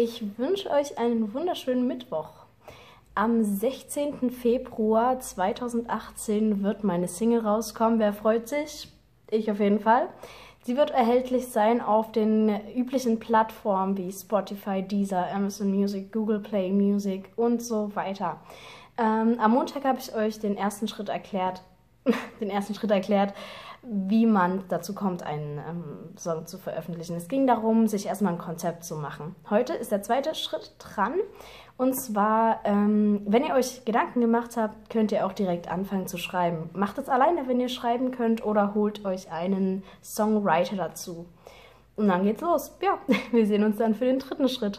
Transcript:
Ich wünsche euch einen wunderschönen Mittwoch. Am 16. Februar 2018 wird meine Single rauskommen. Wer freut sich? Ich auf jeden Fall. Sie wird erhältlich sein auf den üblichen Plattformen wie Spotify, Deezer, Amazon Music, Google Play Music und so weiter. Ähm, am Montag habe ich euch den ersten Schritt erklärt, den ersten Schritt erklärt, wie man dazu kommt, einen ähm, Song zu veröffentlichen. Es ging darum, sich erstmal ein Konzept zu machen. Heute ist der zweite Schritt dran. Und zwar, ähm, wenn ihr euch Gedanken gemacht habt, könnt ihr auch direkt anfangen zu schreiben. Macht es alleine, wenn ihr schreiben könnt, oder holt euch einen Songwriter dazu. Und dann geht's los. Ja, wir sehen uns dann für den dritten Schritt.